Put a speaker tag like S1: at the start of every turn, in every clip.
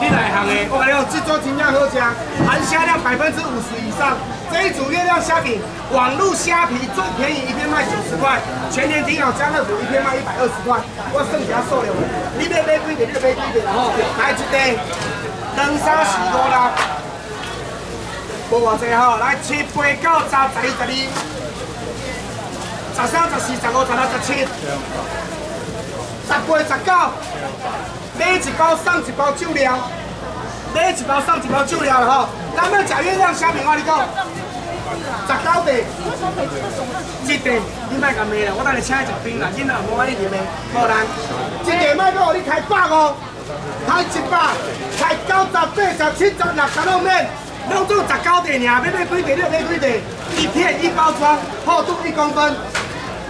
S1: 你哪行的？我跟你讲，这桌真正好吃，含虾量百分之五十以上。这一组月亮虾饼，网络虾皮最便宜，一片卖九十块，全年顶好家乐福一片卖一百二十块。我剩下数了，你要买几个，你就买几个，吼。来一袋，两三十多啦，无偌济吼。来七八九十十一十二，十三十四十五十六十七，十八十九。买一包送一包酒料，买一包送一包酒料了吼。咱要吃月亮虾面，我你讲，十九袋，一袋，你莫甲骂啦，我等下请一冰啦，囡仔无？安尼入的，无难。一袋莫搁互你开百五，开一百，开九十、八十、七十、六十拢免，拢做十九袋尔，要买几袋你就买几袋，一片一包装，厚度一公分。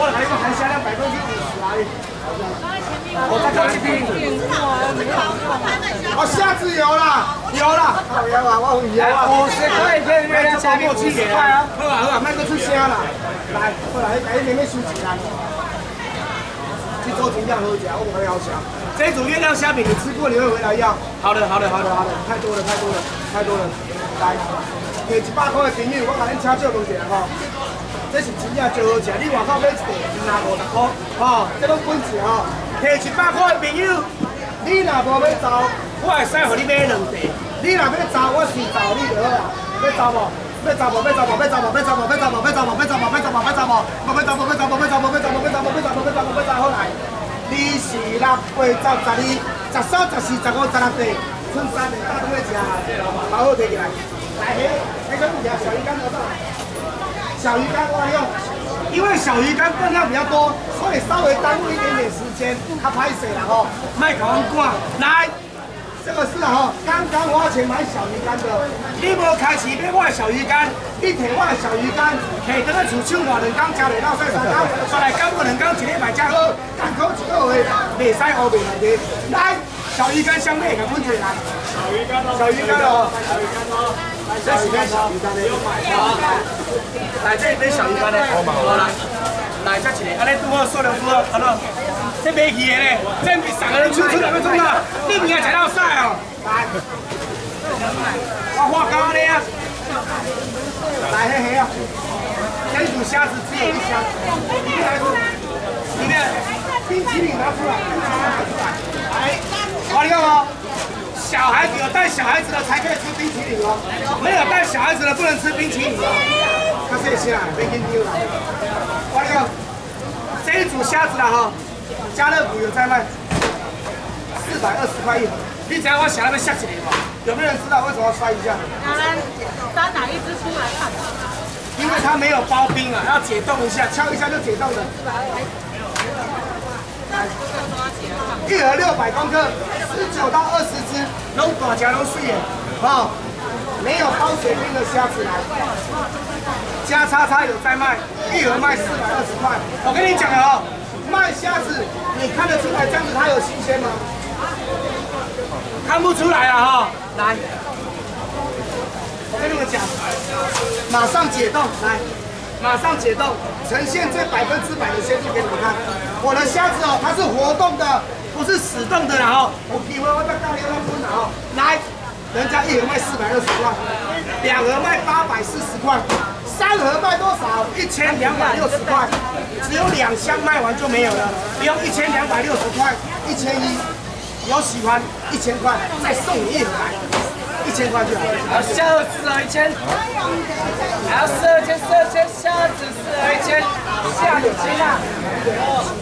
S1: 我还有个含虾量百分之五十而已。我再看一瓶。哦，虾子有了，有了。有啊，我有啊。五十块一片，月亮虾米五十块啊。好啊好啊，卖个出虾啦。来，过来，来一点点收钱来。去做评价好吃，我不要想。这组月亮虾饼你吃过，你会回来要。好的好的好的好的，太多了太多了太多了。来，给一百块的朋友，我把恁请少问一下哈。这是真正最好吃，你外口买一袋拿五十块，吼，这拢本钱吼。摕一百块的朋友，你若无要走，我会使互你买两袋。你若要走，我是走你就好啦。要走无？要走无？要走无？要走无？要走无？要走无？要走无？要走无？要走无？要走无？要走无？要走无？要走无？要走无？要走无？要走无？要走无？要走无？要走好来。二四六八十十二十三十四十五十六袋，剩三袋，大东要吃，好好摕起来。来，迄迄个物件小鱼干多少？小鱼干我用，因为小鱼干分量比较多，所以稍微耽误一点点时间。它拍水了哦，麦克风挂来，这个是吼，刚刚花钱买小鱼干的。你无开始买我的小鱼干，你摕我的小鱼干，摕这个厝手两缸加来到晒三缸，再来干过两缸一礼拜加好，干口一个月，袂使乌袂来的。来，小鱼干相配，赶快来。小鱼干哦，小鱼干哦，小鱼干哦。这是咩小鱼干咧？来，这边小鱼干咧，好来，来这一个，安尼拄好数量拄好，好喏。这没鱼的咧，这比三个人出出两个钟啊！你明仔才到晒哦。来，我画高咧啊！来，嘿嘿啊！这组虾子只有一箱，里面来。个，里面冰淇淋拿出来，冰淇淋拿出来，来，好，你看哦。小孩子有带小孩子的才可以吃冰淇淋哦，没有带小孩子的不能吃冰淇淋哦。他这些啊，没跟丢了。我讲这一组虾子了哈，家乐福有在卖，四百二十块一盒。你只要我想那边下起来嘛，有没有人知道为什么要摔一下？
S2: 当然，抓哪一只出来看？
S1: 因为它没有包冰啊，要解冻一下，敲一下就解冻了。一盒六百公克，十九到二十只，拢大家拢水的，哦，没有包水冰的虾子来，加叉叉有在卖，一盒卖四百二十块。我跟你讲哦，卖虾子，你看得出来这样子它有新鲜吗？看不出来啊哈，来，我跟你们讲，马上解冻，来。马上解冻，呈现这百分之百的鲜度给你们看。我的虾子哦，它是活动的，不是死冻的啦哦，我以为我在大连在温啦哦，来，人家一盒卖四百二十块，两盒卖八百四十块，三盒卖多少？一千两百六十块，只有两箱卖完就没有了，你用一千两百六十块，一千一，有喜欢一千块再送你一盒来。一千块就好。好，下二次了，一千。还要四二千，四二千，下次四二一千，下一千啊！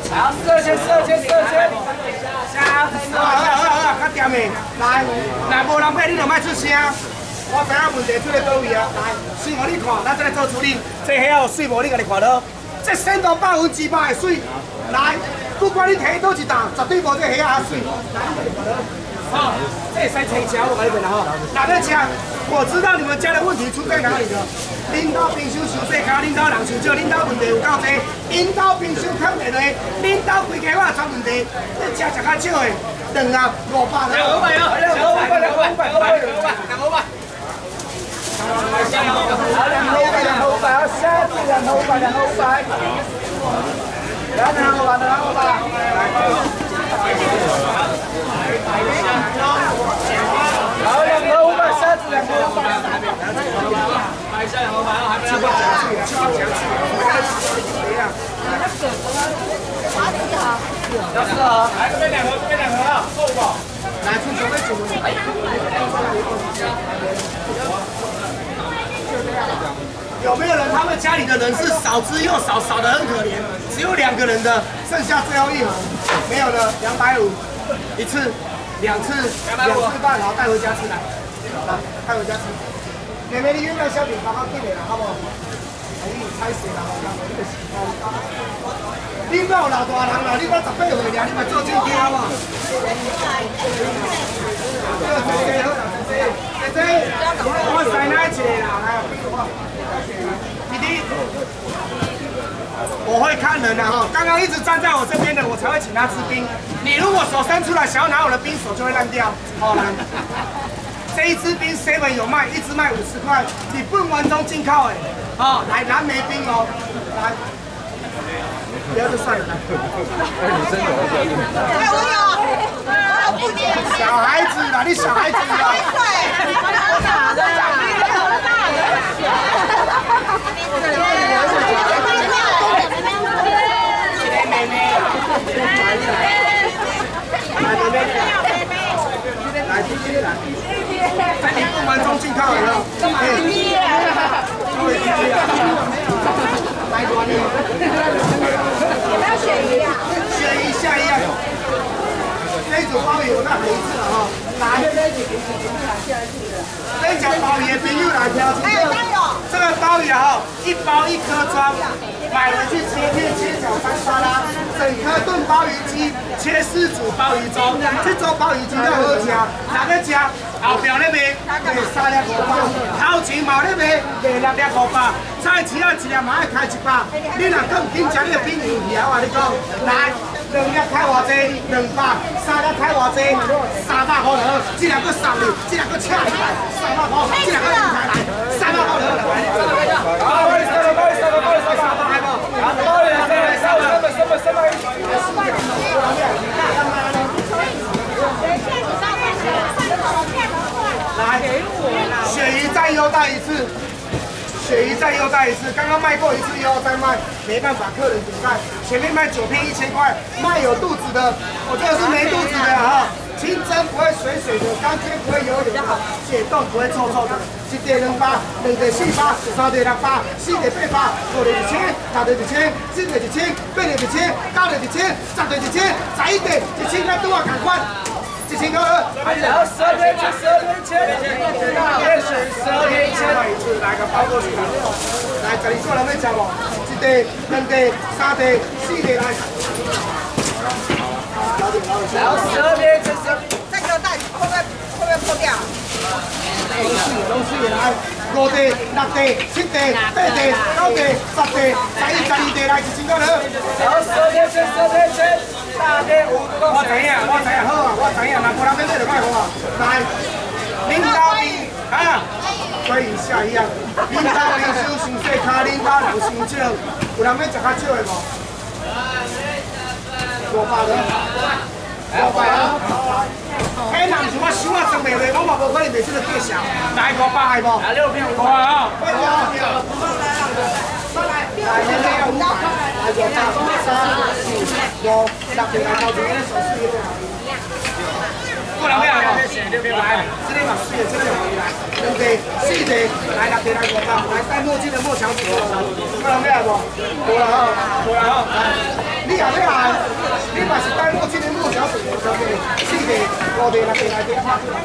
S3: 还要四二千，四二千，四二千。
S1: 较掂的。来，来无人买你就卖出声。我知影问题出在倒位啊。来，先互你看，咱再来做处理。这虾有水无？你家己看到。这深度百分之百的水。来，不管你提倒一担，绝对无这虾啊水。来，你家己看。好，这使青椒我来问啦吼。哪个吃？我知道你们家的问题出在哪里了。领导冰箱收细卡，领导人收少，领导问题有够多，领导冰箱坑下来，领导规家我出问题，你吃食较少的，两啊五百两五百哦，两五百两五百两五百两五百两五百。两五百两五百两五百，下次两五百两五百，两五百两五百。好，两盒五百，下次两盒五百。买下两盒买了，还没来过。七八千，七八千。要四盒，来这边两盒，这边两盒啊，够不？来，出准备准备。有没有人？他们家里的人是少之又少，少的很可怜，只有两个人的，剩下最后一盒，没有了，两百五。一次、两次、两次半，然后带回家吃来，来带回家吃。妹妹，你用那小饼好好进来了，好不？可以开始了，你不要老大人啦，你不十八岁了，你咪做正经好不？姐姐，我塞奶吃啦，来，弟弟。我会看人的哈，刚刚一直站在我这边的，我才会请他吃冰。你如果手伸出来想要拿我的冰，手就会烂掉。好，来，这一支冰 seven 有卖，一支卖五十块，你不完中进口哎。好，来蓝莓冰哦，来，不要就算了。哎，我有，小孩子啦，你小孩子啦。在你不满中进靠了，来管理，不要选一啊，选一下一样。这组包邮那没事了哈，来，这讲包邮朋友来挑，这个包邮哈，一包一颗装。买回去切片切小三沙拉，整颗炖鲍鱼鸡，切丝煮鲍鱼粥。去做鲍鱼鸡要好吃，哪个吃？后边那边卖三粒五百，头前毛那边卖六粒五百，菜市啊一粒嘛要开一百。你若更紧张，你冰油条啊！你讲来，两百，三粒开偌济？三百块了，这两个送你，这两个请你来，三百块，这两个请来，三百块了。好，不好意思，不好意思，不好意思，三百。来，鳕鱼再优待一次，鳕鱼再优待一次，刚刚卖过一次又要再卖，没办法，客人点菜，前面卖九片一千块，卖有肚子的，我这个是没肚子的哈。清蒸不会水水的，干煎不会油油的，解冻不会臭臭的。一碟两百，两碟四百，三点六百，四碟八百，五碟一千，六碟一千，七碟一千，八碟一千，九碟一千，十碟一千，十一碟一千块多啊！赶快，一千块二，来十二点千，十二点千，也是十二点千。来个包过去，来这里做人要吃无？一碟、两碟、三碟、四碟来。然后十二点这十，
S2: 再给我带，会不会会不会破掉？
S1: 龙须龙须来，五地、六地、七地、八地、九地、十地、十一、十二地来一千块了。然后十二点这十二点这大地我知影，我知影好啊，我知影，那无人要买就卖我。来，领导你啊，可以下一样。领导你收上细卡，领导人收少，有人要食较少的无？五百了，五百了。嘿，男是我收啊，真袂袂，我嘛无可能袂出个计小。来五百系无？来六片五百啊！来六片。来，来六片五百。来五百，三、四、五、六片来交钱，手势有点好。来了咩啊？这边来，这边往这边这边往这边来，两台、四台来那边来这边拍，来戴墨镜的墨小子，没来咩啊？来了来，没了哈，哎，你啊你啊，你还是戴墨镜的墨小子，这边四台落地那边来这边拍出来。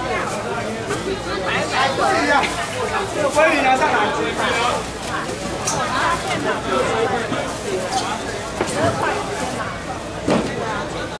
S1: 来来，注意一下，这关羽要上来。